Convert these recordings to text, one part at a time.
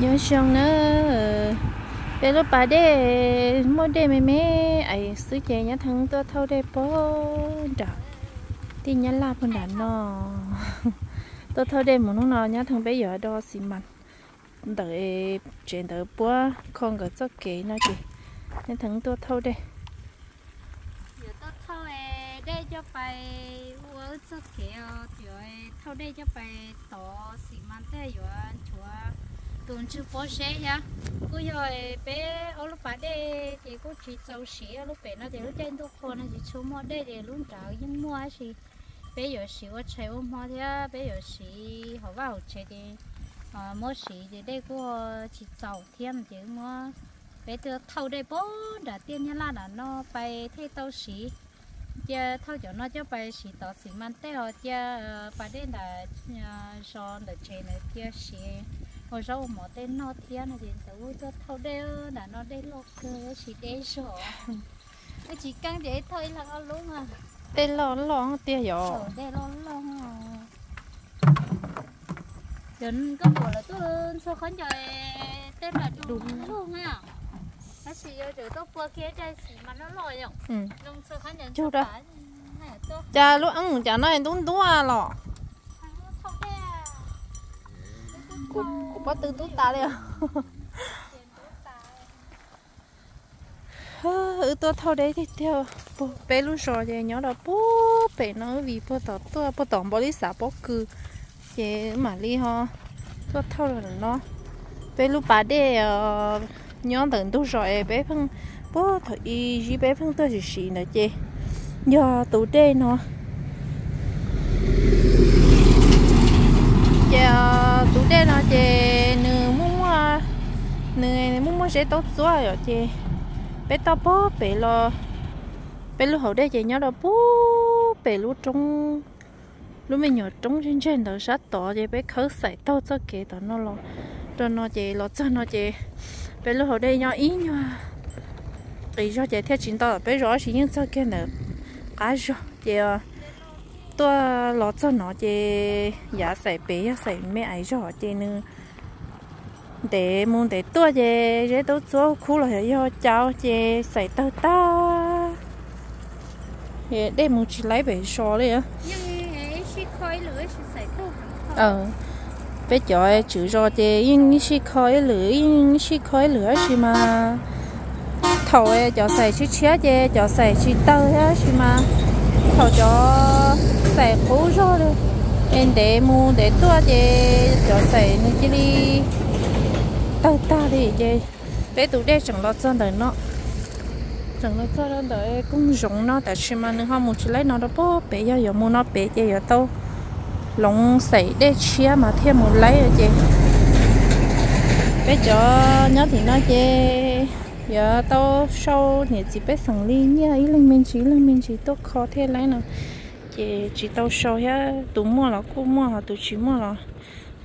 nhớ xong nữa bé lúc bà đê mua đê mẹ mẹ ấy sứ chè nhá thằng tôi thâu đê bố. Đó thì nhá la bên đàn nó tôi thâu đê một lúc nào nhá thằng bé giờ đo xì mặt đợi chuyện đợi bố không có cho kế nó gì, nhá thằng tôi thâu đê. Giờ tôi ờ, thâu đê cho bài uống cho kế rồi thâu đê cho bài tổ xì mặt thế rồi chúa tuần chưa phó xe nhá cứ rồi bé ở lúc bà đây thì cô chỉ sầu xí ở lúc bé nó thì lúc trên tôi con, nó chỉ chú mua đây thì lúc trả nhưng mua gì bé giờ xí ở chơi ôm hoa thế bé giờ xí họ vào chơi thì ờ, à mua xí thì đây cô chỉ sầu thêm thì mua bé tôi thâu đây bố, đã tiên nhá là là nó bay thế tàu xí giờ thâu cho nó cho bay xí tàu xí man teo giờ bà đây là son là chơi này kia xí hồi sau mà tên nó thiên là gì sao cho thâu đeo là nó đây lột cơ chỉ để sổ. Chỉ căng để thôi là nó luôn à. Tên lo lo tia dọ đây lo lo đến cái bộ là tôi sao khán trời tên là đúng. Luôn à. Nó chỉ chỗ tôi qua kia đây mà nó lòi rồi ừ. Đúng sao khán trời chú đó. cha lúc ăn chả nói đúng đúng à lọ. Của quá tư tút ta đấy ừ tôi thâu đấy thì theo bé lúc rồi, thì nhỏ đó bố bé nó vì bố tỏ, tôi, bố tỏ bố đi xả bố cứ thì mà đi ho. Tôi thâu rồi nó. Bé lúc bà đê ờ, nhỏ tận tôi rồi, bé phân, bố thôi y bé phân tôi chỉ xì nữa chứ giờ tụ đê nó muốn sẽ tốt xóa rồi chị, bé tao bố bé lo bé lúc hậu đây chị nhớ là bố bé lúc trong lúc mình nhớ trong trên trên đó sát tỏ chị bé khớ sải tao cho kể tao nó lo cho nó chị lo cho nó chị, bé lúc hậu đây nhớ ý nhớ ý cho chị theo chính tao bé rõ chỉ những cho cái nữa cái rồi chị, tôi lo cho nó chị giả sải bé giả sải mẹ ấy rồi chị nữa để muốn để tua chè để tôi số khu là do cháu chè sải tao ta. Để muốn chỉ lấy về so đấy á. Ờ. Bé cho chữ rồi chè nhưng chỉ khói lửa nhưng chỉ khói lửa gì mà. Thầu ấy cho xài chỉ chia chè cho xài chỉ tao á gì mà. Thầu cho xài cũ rồi em để mua để tua chè cho xài nó chỉ đi tao ta đi chè bé tụi đây chẳng lo cho đời nó chẳng lo cho đời cũng dùng nó, tại sao mà nó không muốn chỉ lấy nó đó, bố bé giờ giờ mua nó bé giờ giờ tao lồng sấy để chia mà thêm một lấy rồi chị. Bé cho nhớ thì nó chè giờ tao sau thì chỉ biết sẵn ly nha ý lên mình chỉ lên mình chỉ tốt khó thế lấy nè chị chỉ tao sau ya tụi mua là cô mua hoặc tụi chỉ mua là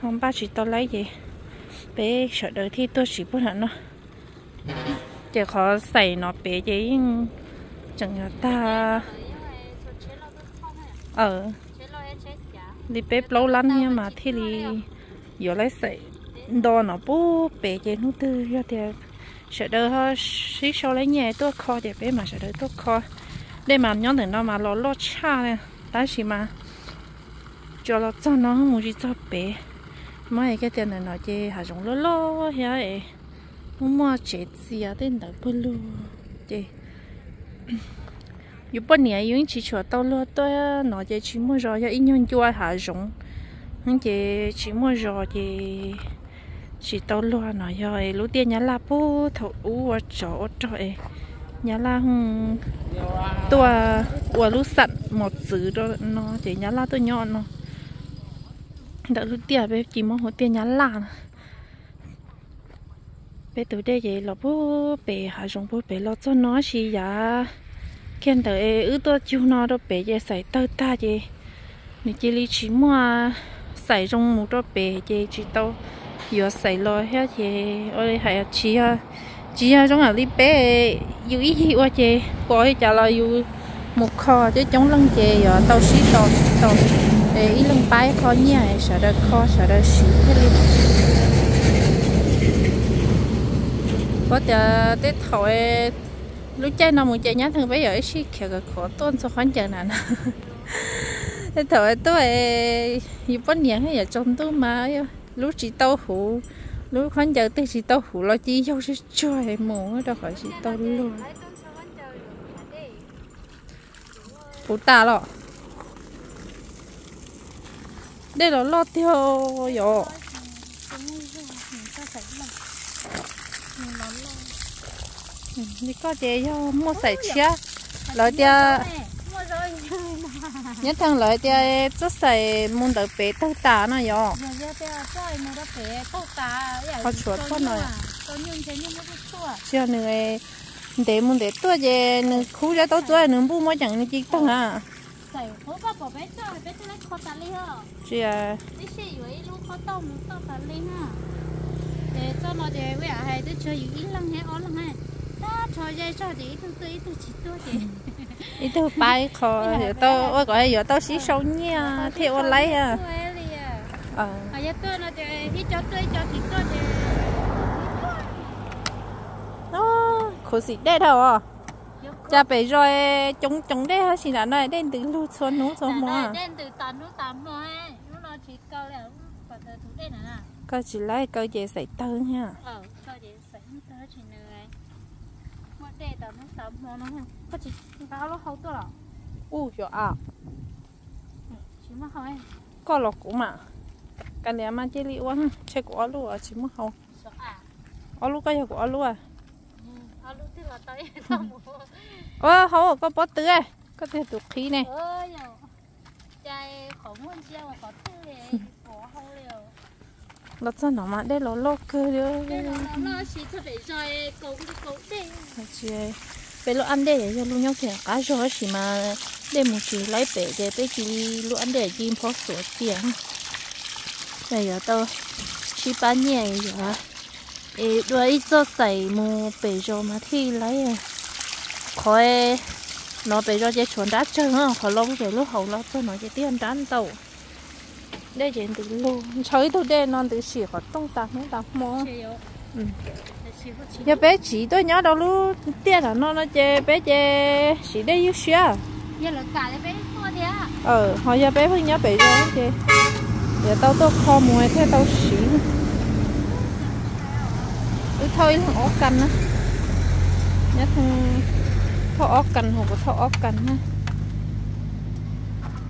không ba chỉ tao lấy gì bé, sợ đợi thì tôi chỉ hẳn nó. Chỉ khó xài nó bé chứ chẳng là ta. Ờ. Đi bé lâu lắm nha mà thì đi giờ lấy xài đo nó bố bé chứ nó tư ra thì sợ đỡ ha, xí sau lấy nhẹ tôi kho để bé mà sợ đỡ tôi kho. Để mà nhóm thằng nó mà lo lo cha này đó gì mà cho nó cho nó, muốn gì cho bé mà cái tiền này nó chơi hà giống lo lo hả ấy không mua chết gì à tên đợi bơ lu chơi dù bao nhiêu những chỉ cho tao lo tôi nó chơi chỉ mua rồi ít nhân cho hà giống nhưng chơi chỉ mua rồi thì chỉ tao lo nó rồi lúc tiền nhà là bố thầu u ở chỗ trời nhà là hùng tua ua lúc sẵn một chữ đó nó chỉ nhà là tôi nhọn nó đã lúc tiền bé chỉ mong hồ tiền nhà là bé từ đây vậy là bố bé hà dùng bố bé lo cho nó gì ya khen đợi ư tôi chiêu nó đó bé vậy xài tơ ta vậy mình chỉ lý chỉ mua xài trong một đó bé vậy chỉ tao. Giờ xài lo hết vậy ôi hay chỉ à. Chỉ à trong là đi bé yêu ý gì quá chị coi trả lời yêu một kho chứ chống lưng chè giờ tao xí tàu tao để ý lưng bay khó nhỉ sợ đợi khó, sợ đợi xí thế đi có thể để thầu lúc chơi nào muốn chơi nhá, thằng bây giờ xí kiểu cái khó tôn cho khoan chơi nào thế thầu tôi như hay là trong tôi mà lúc chỉ tao hủ, lúc khoan chơi tôi chỉ tao hủ lo chi dâu sẽ chơi mồ đâu phải chỉ tao luôn. Phụ ta lo đây là lo tiêu rồi đi có gì cho mua sải chia lợi tia nhất thằng lợi tia chút sải muốn đợi bé tao tả nó yo có chuột có nói chưa nữa để muốn để tôi về khu ra tao chơi nữa bu mới chẳng như chỉ tao à chị à. Để cho nó để với ai để cho những lăng hay ó lăng hay đó cho dây cho thì ít tôi ít tôi chỉ tôi thì ít tôi bay khó tôi ôi gọi giờ tôi xí sâu nha theo lấy à. ờ. À giờ tôi nó để ít cho tôi cho thì tôi để đó khó gì đây đâu à cha bé rồi chống chống đây hay gì là nói đến từ lưu xuân núi xuân mùa đến từ tận núi tận mùa nó chỉ câu là còn từ thủ đây nè có chỉ lấy câu gì xảy tơ nha ờ câu gì xảy tơ chỉ nơi mà đây tao nó tao mua nó có chỉ báo nó hậu là u cho à chỉ mà hỏi có lộc cũng mà cái này mà chỉ liệu ăn chơi của luôn à chỉ mà hậu ở lúc cái của luôn à ở lúc thì là tới tao mua ờ hậu có bó tứ à? Có thể tụt khí này. Ờ chạy khỏi muốn chiêu mà có thứ này bỏ hậu liều. Nó cho nó mà đây nó lô cơ đó nó chỉ cho để rồi cầu cầu đây chị bây giờ ăn đây cho luôn nhau tiền cá rồi chỉ mà đây một chỉ lấy bể để bây chỉ luôn ăn để chim phó số tiền. Bây giờ tôi chỉ bán nhẹ rồi ê ít cho xài một bể mà thì lấy khỏi nó bể rồi chỉ chuẩn đá chân không khỏi lâu rồi lúc hậu nó cho nó chỉ tiền đán tàu. Đây chuyện từ luôn chơi tôi đây non từ xỉ họ tung tạt nó tạt mò. Ừ. Giờ bé chỉ tôi nhớ đâu luôn tiền là nó nó chơi bé chơi chỉ đây yêu xia giờ là cả bé thế à ờ họ giờ bé phải nhớ rồi chơi giờ tao tôi kho mùi thế tao xỉ thôi thằng ốc canh á nhớ thằng thằng ốc canh hoặc thằng ốc canh ha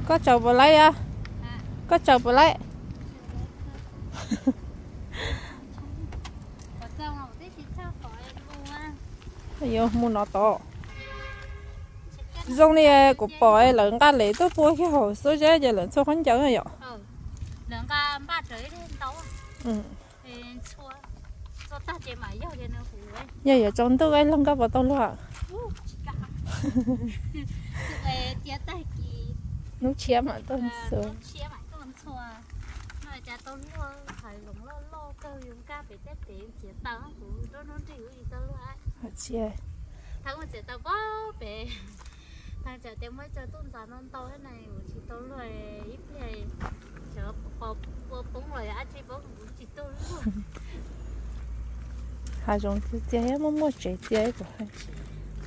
có chầu vào lấy à có chầu bự lại Ayo, mua nó to. Giống như của bò lợn cá lệ tôi mua cái hồ số chế giờ lợn số khoản chở rồi. Ừ. Cá ba trời lên tàu. Ừ. Chua. Cho ta chỉ mà yêu cho nó phụ ấy. Giờ giờ trong tôi cái lợn cá bò to luôn. Nó chia mà tôi sửa cha tao lo phải lồng lo lo cơ dùng cá bị tết tiền chỉ tao phụ đó nó đi gì tao lo ai chị thằng mà chỉ tao bó bể thằng chờ tiền mới cho tôn giả non tao thế này chỉ tao lo ít này chờ bò bò bóng rồi ăn chỉ bóng chỉ tao luôn hai chúng thì chơi mà mua mua chơi chơi rồi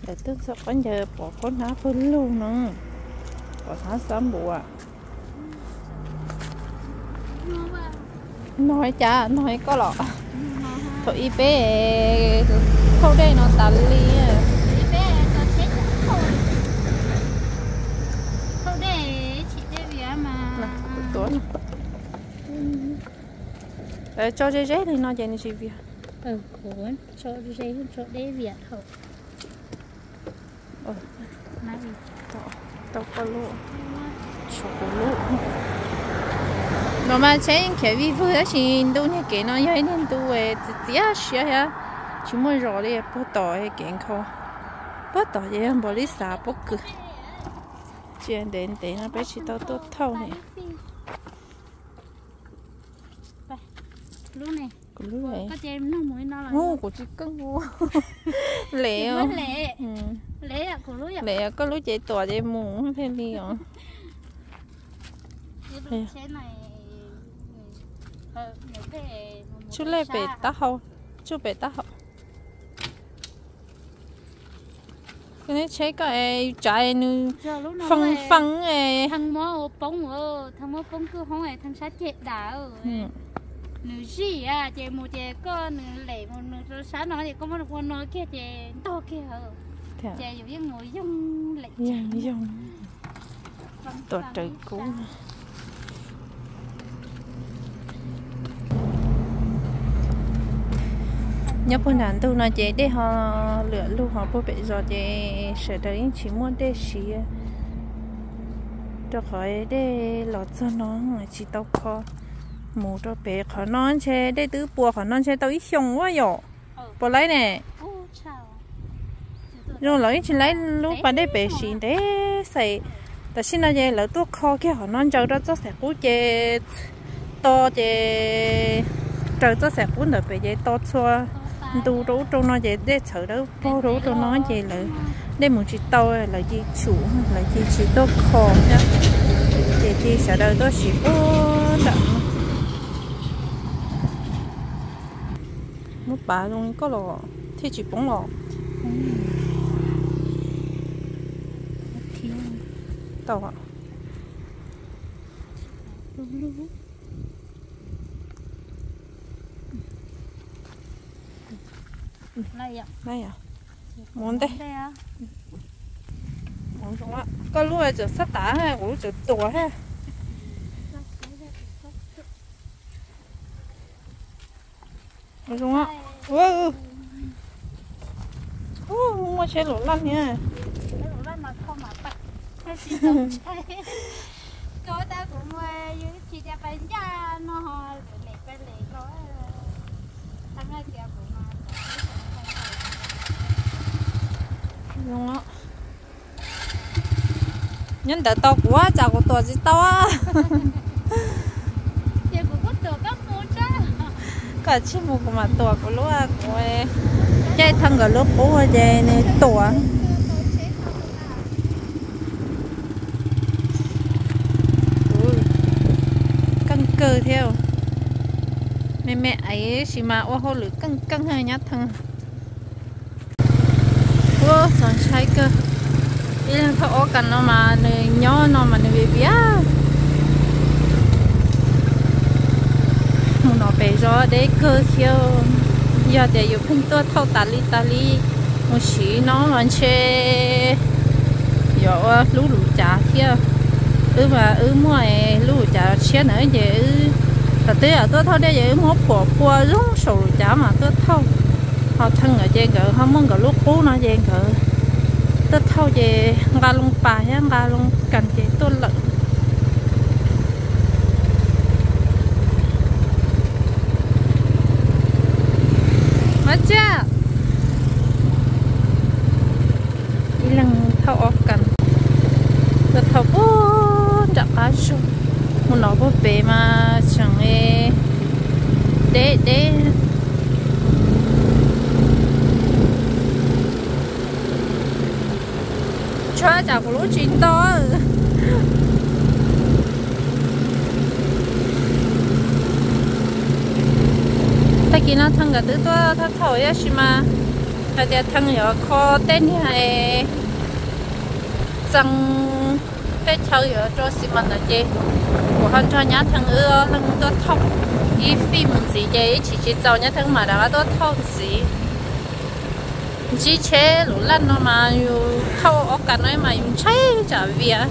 để tôi sợ con nhờ bỏ con há phân luôn nữa. Bỏ há sớm bù nói cha nói có lọ. Thôi y bé. Không đây nó tàn ly à. Cho dễ dễ thì nó dành gì Việt ừ cuốn cho dây cho để việc hậu ờ. Này tao có lỗ. Cho có lỗ. Nó mà chơi cái vi đó thì đâu như cái nó hay nên tu về tự tiếc xia ya chúng mới rồi đi bắt tỏi hay kiện khô bắt tỏi vậy em bỏ đi xả bốc cứ. Chuyện đến đến nó bé chỉ tao tốt thâu này lúc này lúc này có chơi nó mới nó là ngu của chị cưng ngu lẹ lẹ. Lẹ à của lúc lẹ có lúc chạy tỏi chạy mù thế đi rồi cái chú lê bể tá hậu. Chú bể tá hậu. Cái này chế cái trái nu phân phân ấy thằng mò bông ở thằng mò bông cứ không ấy thằng sát chết đã ở nữ gì à chị một chị có nữ lệ một nữ sáng nói thì có một con nói kia chị to kia hả? Chị dùng những ngồi dùng lệ dùng dùng tổ trời cũ. nhớ bữa nào tôi nói chị để họ lựa lúc họ bố bị rồi chị sợ đấy chỉ muốn để xí. Cho khỏi để lọt cho nó chỉ tao khó mù cho bé khó non che để tứ bùa khó non che tao ít xong quá nhỏ bỏ lấy nè rồi lấy chỉ lấy lúc bà để bé xin để xài ta xin nó về lỡ tuốt kho kia khó non cho đó cho sẽ cú che to che trời cho sẽ cú nở bé vậy to xua tu rú trong nó về để sợ đó bố rú trong nó về lỡ để một chỉ to là chỉ chủ là chỉ chỉ tốt kho nhá. Chỉ chỉ sợ đâu tôi chỉ bố bà luôn có lò thì chỉ bóng lò tàu ạ này ạ này à muốn đây muốn xuống ạ có lúc là chỉ sắp tả hay lúc chỉ tổ hay muốn xuống ạ wow ô mua xe lỗ lăn nha lỗ lăn mà không mà bắt có ta cũng mua chỉ để bán ra nó lệ lệ lệ có thằng này kia cũng luôn á nhân đỡ to quá chào của tôi gì to chị cũng có tổ các mũ cha cả chi một mà tổ của lúc à của chạy thằng ở lúc của chạy này tổ căng cơ theo mẹ mẹ ấy chỉ mà, ô, hô lửa căng căng hơi nhát thằng. Ô son trái cơ. Đi lên thọ ô cần nó mà nơi nhỏ nó mà nơi bị bia nó bé rồi để cơ hiệu giờ để yêu phun tua thâu tà li tà li một xí nó ăn chê. Giờ ờ, lũ lũ chả kia ừ mà ừ mua lũ chả chia nữa vậy ừ tại thế ở tôi thâu đây vậy mua bỏ qua rung sầu chả mà tôi thâu họ thân ở trên cỡ họ muốn cỡ lúc cũ nó trên cỡ tôi thâu về ngà lông bà ha ngà lông cần chế tôi lợn mất chưa đi thâu ốc cần tôi thâu bố, chả cá số muốn nó bố bé mà chẳng nghe. Để để cho chả có lúa chín to. Ta kia nó thằng cái thứ to thằng thổi ấy xí mà. Ta kia thằng nhỏ, kho tên này rằng cái chơi ở chỗ xí mà là gì? Của hắn cho nhá thằng ưa thằng đó thông. Ý phim gì vậy? Chỉ chỉ giàu nhá thằng mà đã đó thông gì? Chỉ chế, lũ lăn nó mà yêu thâu ở cả nơi mà yêu cháy chả việc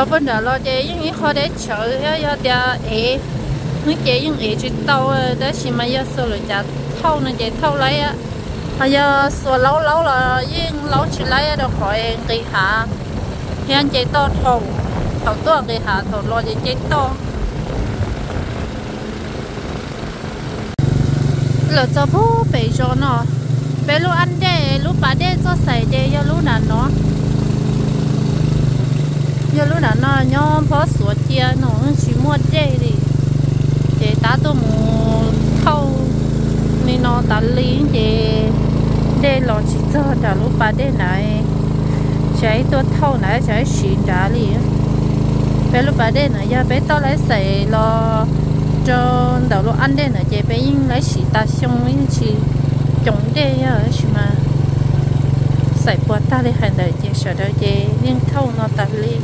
lo bên đó lo chơi những cái khó để chờ ya ya dia ế những chế những ế chỉ tàu đó chỉ mà ya số rồi chả thâu nó chế thâu lấy á mà ya số lâu lâu là những lâu chỉ lấy đó khỏi cái hạ hiện chế to thâu thâu to cái hạ thâu lo chế chế to lỡ cho bố bé cho nó bé lúc ăn đê lúc bà đê cho xài đê cho lúc nào nó giờ lúc nào nó nhom phó sửa chia, nó chỉ mua đê đi. Chế ta tôi mua thâu, nên nó ta lý chế đê lo chỉ cho trả lúc bà đê này. Trái tôi thâu này trái xịn trả lý bé lúc bà đây này, giờ bé tao lấy xài lo cho đầu lúc ăn đây này chế bé yên lấy xì ta xong yên chỉ trồng đây giờ chứ mà. Xài bữa ta đi hành đời chế sợ đời chế nhưng thâu nó ta lý.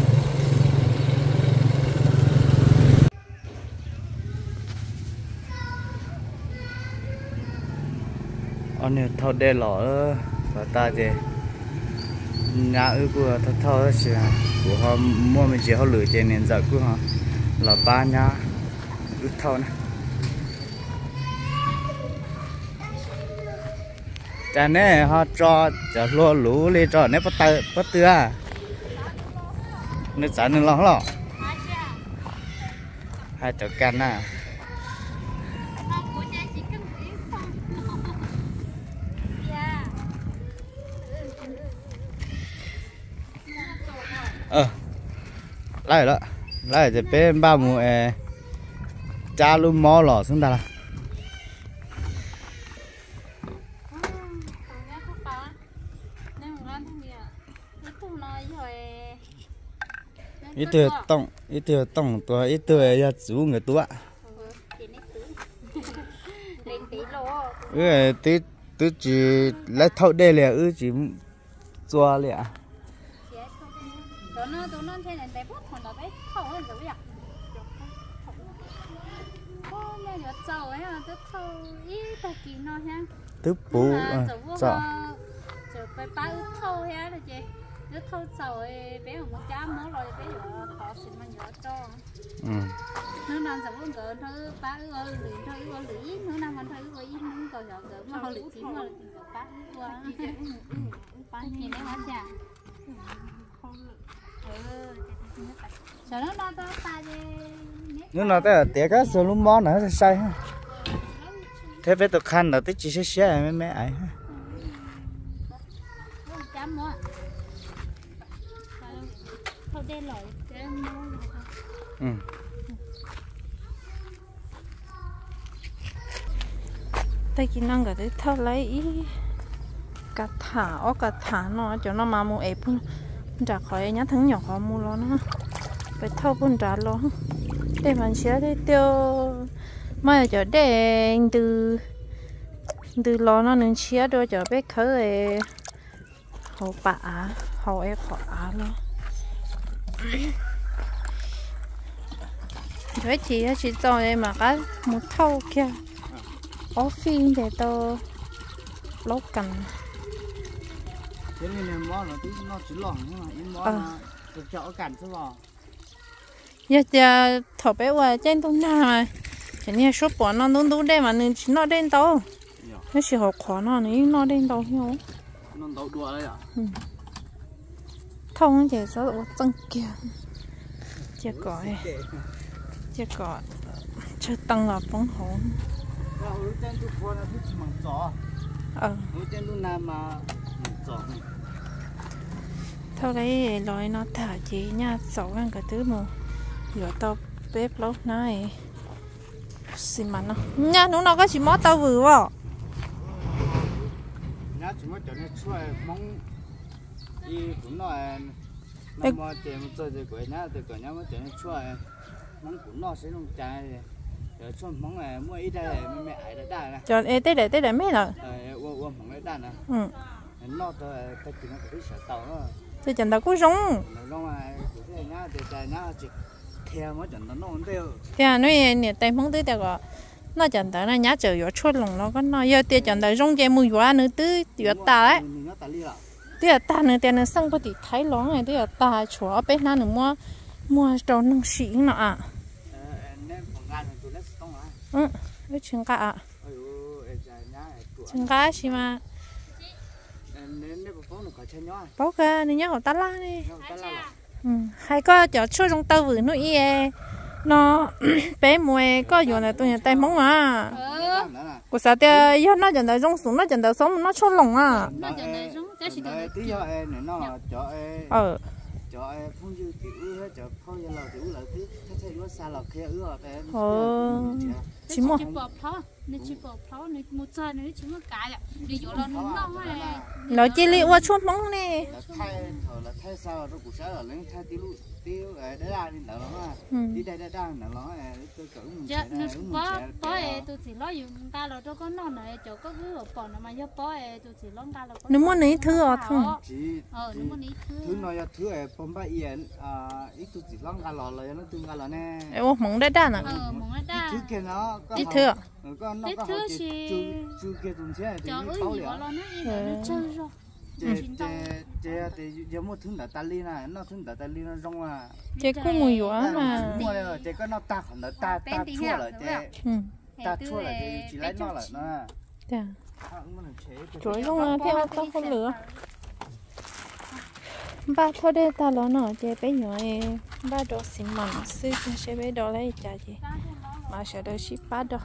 Anh này thâu đê lỏ và ta thì nhà ư của thâu thâu đó chứ của họ mua mình chỉ họ lựa trên nền giờ của họ là ba nhà ư thâu này cha nè, họ cho cho lúa lũ lên cho nè bắt tơ bắt tưa à? nên chả nên lo lo hai chỗ can à? Ờ. Lại đó. Lại thì bên ba mùa ờ, cha luôn mò lò xuống ta là ít từ tông ít từ tông tua ít từ ya chú người tua ừ tí tí chỉ lấy thâu đây là ừ chỉ chua lẹ nó tụi nó thế này để bút thằng nào đấy thâu lên rồi à ô mẹ giờ giàu ấy à tức thâu ít tài kỳ nó ha. Tức bú giàu giờ phải ba thâu ha là chị. Nếu thâu ấy bé không có cá mớ rồi bé giờ họ xin mà nhớ cho. Ừ. Nếu nào giàu vẫn cỡ thứ ba ư lì thôi ư lì nếu nào mình thấy ư ít muốn cỡ giờ cỡ mà lì chín mà lì ba ư ba gì đấy hả chả nếu nó tới tiệc á sơ lúm món nữa sai ha. Thế phải tôi khăn là tới chỉ sẽ xe mấy mấy ấy ha. Ừ. Tay kia năng cái thao lấy cả thả ó cả thả nó cho nó mà mua ép trả khỏi nhá thằng nhỏ họ mua lo nó phải thâu bún trả lo. Để mà xe đi tiêu. Mà cho đèn từ từ lo nó nên xe đôi cho bé khởi hậu bả hậu ấy khó á lo. Vậy thì chỉ cho em mà cái một thâu kia. Ở phim để tôi lóc cần thế nên là món nó tí nó chỉ lỏng nhưng mà em món là được chợ cảnh chứ bò giờ giờ thọ bé qua trên tung na mà. Chỉ nghe số bỏ nó đúng đúng đây mà nên chỉ nó đến đâu nó chỉ học khó nó này nó đến đâu hiểu nó đâu đùa đấy à thông chỉ số ở tăng kia? Chỉ có chỉ có. Chưa tăng là bóng hồn chỉ gió ờ. Thôi đấy nói nó thả chỉ nha sáu ăn cái thứ mà giờ tao bếp lâu này xì mà nó nha nó nó có chỉ mót tao vừa chỉ mới cho thì thì ê tê để tê để mấy rồi. Ờ ừ. Tôi chẳng đâu có giống thế nó ngon à nói nè tay mong tới được rồi nó chẳng tới nó nhá chờ vừa chốt lòng nó có nó giờ tiền chẳng tới rong chơi mùi quá nữa tứ vừa ta đấy mình ta là ta nữa tiền nữa sang có tí thấy lóng này tức là ta chúa bé nó nữa mua mua đồ nông sĩ nó à nó ừ cái chừng cả à Chừng cả gì mà bố bao này nhá họ ta la này hay có cho chốt trong tàu vừa nó ie nó bé mùi có dùng là tôi nhà tay mong mà của sao thì giờ nó chẳng tới rong xuống nó chẳng tới sống nó chốt lòng à. Do ờ cho không dư hết cho không giờ là tiểu là tí thế thế nó xa là kia ư rồi em Ờ. chỉ một chỉ bỏ nên chỉ bỏ pháo nên một giờ nên chỉ một cái ạ. Đi chỗ là nó nong này nói chi li qua chốt mong nè. Là thay thở là thay sao rồi cũng sẽ là lên thay tí luôn tiêu để ra đi lắm à ừ. Đi đây đây ra nợ lắm à tôi cử mình dạ sẽ nó là có e tôi chỉ lo dùng ta là tôi có non này chỗ có cứ ở bỏ nó mà nhớ bỏ e tôi chỉ lo ta là có nếu muốn lấy thứ ở chỉ ờ nếu muốn ý thứ thứ nói là thứ ấy bấm bay yên à ít tôi chỉ lăng gà lò rồi nó tương gà lò nè. Em mong đã đa nè. Ờ nó ít đa thứ kia nó có thứ à? ừ, có nó có thứ chú chú kia dùng xe thì cho nó gì liền nó là nó chơi rồi chế chế chế ta nó ta nó à chế cũng mùi quá À, mà. chế có nó ta không nó ta ta tí chua rồi chế không? ừ. Ta chua rồi chế chỉ lấy nó là nó à. Dạ. Không chế chuối luôn là theo tao không lửa ba thôi đây ta lo nó chế bé nhỏ ba đồ xì mặn sư sẽ bé đồ lấy chả gì. Mà sẽ được ship ba đồ